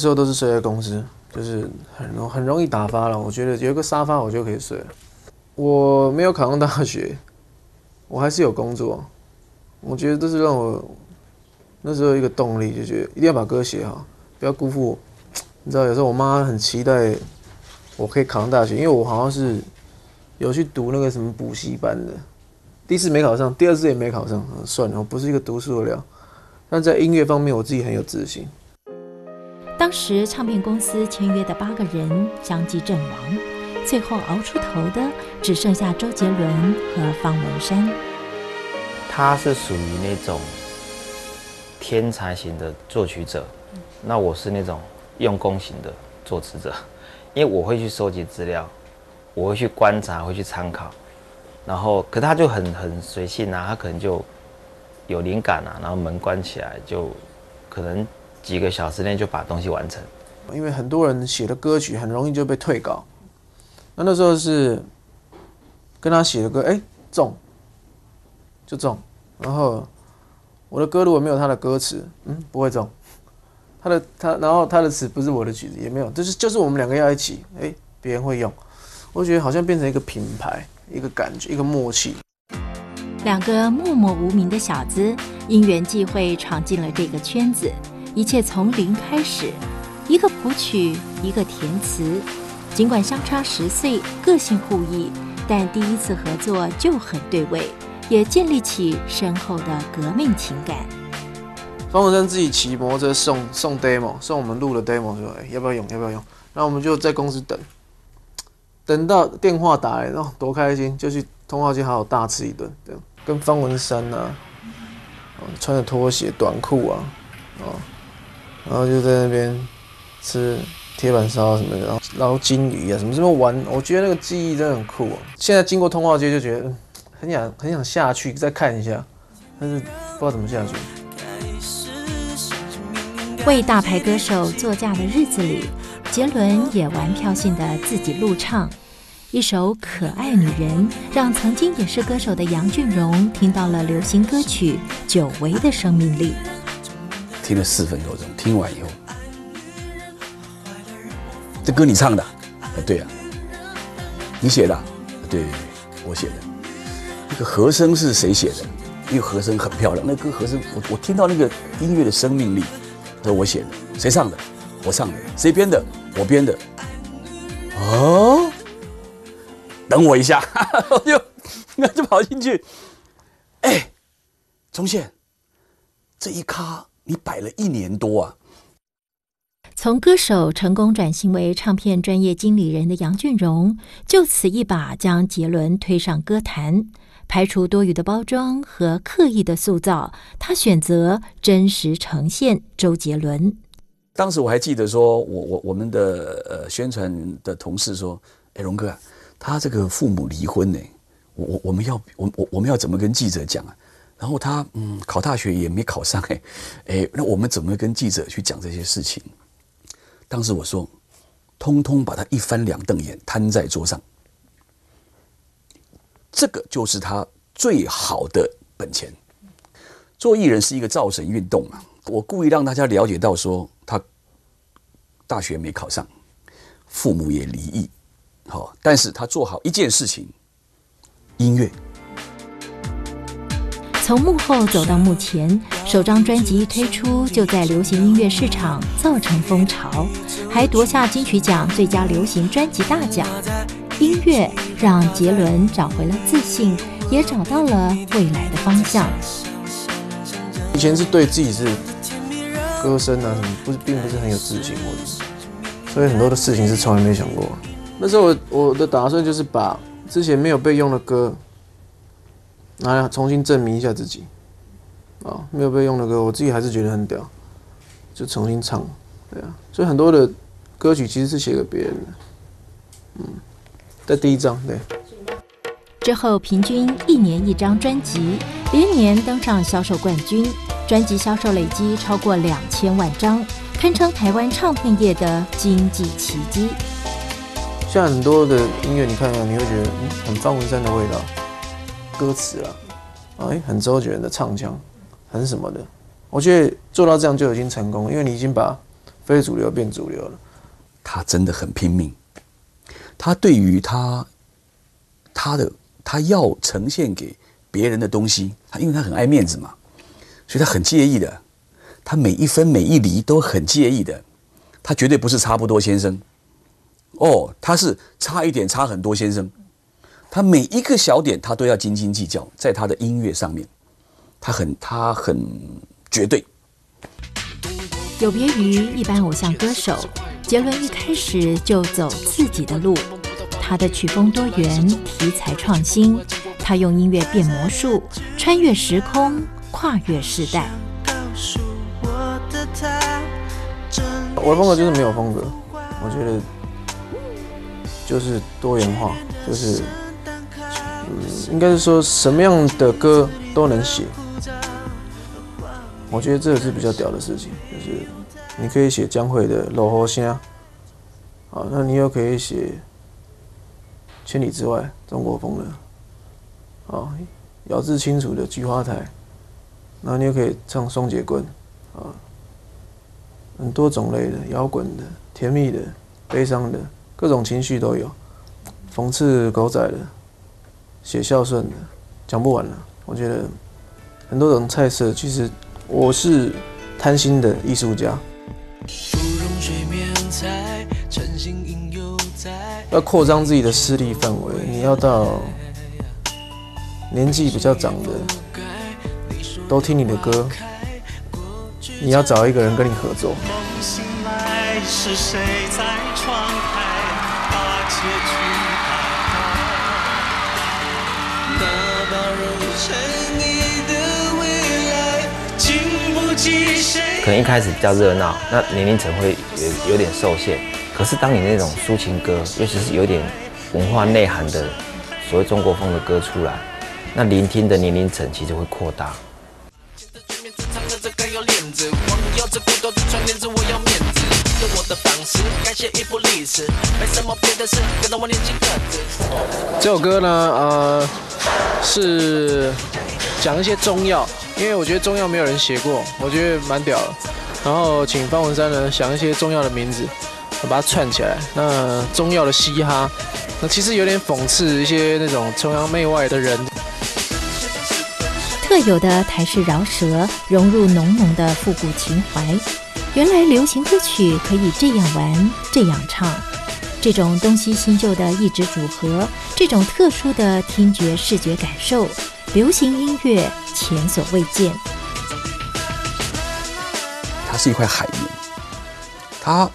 时候都是睡在公司，就是很容很容易打发了。我觉得有一个沙发我就可以睡了。我没有考上大学，我还是有工作。我觉得这是让我那时候一个动力，就觉得一定要把歌写好，不要辜负。你知道，有时候我妈很期待我可以考上大学，因为我好像是有去读那个什么补习班的。第一次没考上，第二次也没考上，算了，我不是一个读书的料。但在音乐方面，我自己很有自信。当时唱片公司签约的八个人相继阵亡，最后熬出头的只剩下周杰伦和方文山。他是属于那种天才型的作曲者，那我是那种用功型的作词者，因为我会去收集资料，我会去观察，会去参考。然后，可他就很很随性啊，他可能就有灵感啊，然后门关起来，就可能几个小时内就把东西完成。因为很多人写的歌曲很容易就被退稿，那那时候是跟他写的歌，哎中就中，然后我的歌如果没有他的歌词，嗯不会中，他的他然后他的词不是我的曲子也没有，就是就是我们两个要一起，哎别人会用，我觉得好像变成一个品牌。一个感觉，一个默契。两个默默无名的小子，因缘际会闯进了这个圈子，一切从零开始。一个谱曲，一个填词，尽管相差十岁，个性互异，但第一次合作就很对味，也建立起深厚的革命情感。方文山自己骑摩托车送送 demo，送我们录的 demo 说：“哎，要不要用？要不要用？”然后我们就在公司等。等到电话打来，然后多开心，就去通话机好好大吃一顿，这样跟方文山啊，穿着拖鞋短裤啊，哦，然后就在那边吃铁板烧什么的，然后捞金鱼啊什么什么玩，我觉得那个记忆真的很酷哦。现在经过通话机就觉得很想很想下去再看一下，但是不知道怎么下去。为大牌歌手作嫁的日子里。杰伦也玩票性的自己录唱一首《可爱女人》，让曾经也是歌手的杨俊荣听到了流行歌曲久违的生命力。听了四分多钟，听完以后，这歌你唱的？呃，对啊，你写的？对，我写的。那个和声是谁写的？因为和声很漂亮，那歌和声，我我听到那个音乐的生命力，都是我写的。谁唱的？我唱的。谁编的？我编的，哦，等我一下，我就那就跑进去。哎，钟宪，这一卡你摆了一年多啊！从歌手成功转型为唱片专业经理人的杨俊荣，就此一把将杰伦推上歌坛，排除多余的包装和刻意的塑造，他选择真实呈现周杰伦。当时我还记得，说我我我们的呃宣传的同事说：“哎，荣哥，他这个父母离婚呢，我我我们要我我我们要怎么跟记者讲啊？然后他嗯考大学也没考上哎，哎，那我们怎么跟记者去讲这些事情？”当时我说：“通通把他一翻两瞪眼摊在桌上，这个就是他最好的本钱。做艺人是一个造神运动嘛。”我故意让大家了解到，说他大学没考上，父母也离异，好，但是他做好一件事情，音乐。从幕后走到幕前，首张专辑一推出，就在流行音乐市场造成风潮，还夺下金曲奖最佳流行专辑大奖。音乐让杰伦找回了自信，也找到了未来的方向。以前是对自己是。歌声啊，什么不是，并不是很有自信，或者，所以很多的事情是从来没想过。那时候我我的打算就是把之前没有被用的歌拿来重新证明一下自己。啊，没有被用的歌，我自己还是觉得很屌，就重新唱。对啊，所以很多的歌曲其实是写给别人的。嗯，在第一张对。之后平均一年一张专辑，连年登上销售冠军。专辑销售累积超过两千万张，堪称台湾唱片业的经济奇迹。像很多的音乐，你看看，你会觉得嗯，很方文山的味道，歌词啊，哎，很周杰伦的唱腔，很什么的。我觉得做到这样就已经成功，因为你已经把非主流变主流了。他真的很拼命，他对于他他的他要呈现给别人的东西，他因为他很爱面子嘛，所以他很介意的，他每一分每一厘都很介意的，他绝对不是差不多先生，哦，他是差一点差很多先生，他每一个小点他都要斤斤计较，在他的音乐上面，他很他很绝对。有别于一般偶像歌手，杰伦一开始就走自己的路。他的曲风多元，题材创新，他用音乐变魔术，穿越时空，跨越时代。我的风格就是没有风格，我觉得就是多元化，就是嗯，应该是说什么样的歌都能写。我觉得这个是比较屌的事情，就是你可以写江蕙的《老河虾》，啊，那你又可以写《千里之外》中国风的，啊，咬字清楚的《菊花台》，然后你又可以唱《双截棍》，啊，很多种类的摇滚的、甜蜜的、悲伤的，各种情绪都有，讽刺狗仔的，写孝顺的，讲不完了。我觉得很多种菜色，其实。我是贪心的艺术家，要扩张自己的势力范围，你要到年纪比较长的都听你的歌，你要找一个人跟你合作。可能一开始比较热闹，那年龄层会有有点受限。可是当你那种抒情歌，尤其是有点文化内涵的所谓中国风的歌出来，那聆听的年龄层其实会扩大。这首歌呢，呃，是讲一些中药。因为我觉得中药没有人写过，我觉得蛮屌。然后请方文山呢想一些中药的名字，把它串起来。那中药的嘻哈，那其实有点讽刺一些那种崇洋媚外的人。特有的台式饶舌融入浓浓的复古情怀。原来流行歌曲可以这样玩，这样唱。这种东西新旧的一直组合，这种特殊的听觉视觉感受。流行音乐前所未见，它是一块海绵。它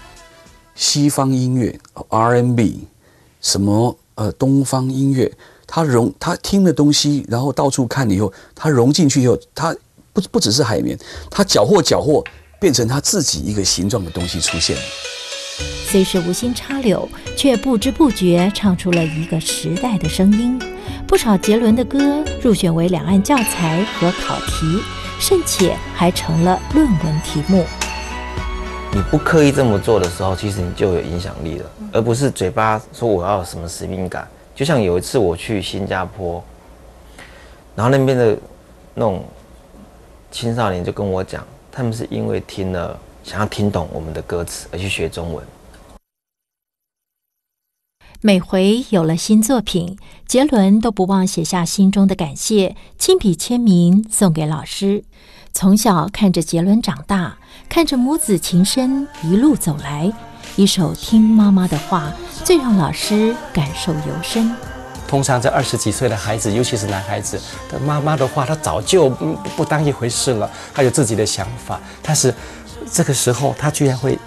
西方音乐 R&B，什么呃东方音乐，它融它听的东西，然后到处看以后，它融进去以后，它不不只是海绵，它搅和搅和，变成它自己一个形状的东西出现。虽是无心插柳，却不知不觉唱出了一个时代的声音。不少杰伦的歌入选为两岸教材和考题，甚且还成了论文题目。你不刻意这么做的时候，其实你就有影响力了，而不是嘴巴说我要什么使命感。就像有一次我去新加坡，然后那边的那种青少年就跟我讲，他们是因为听了想要听懂我们的歌词而去学中文。每回有了新作品，杰伦都不忘写下心中的感谢，亲笔签名送给老师。从小看着杰伦长大，看着母子情深一路走来，一首《听妈妈的话》最让老师感受尤深。通常这二十几岁的孩子，尤其是男孩子，的妈妈的话，他早就不当一回事了，他有自己的想法。但是这个时候，他居然会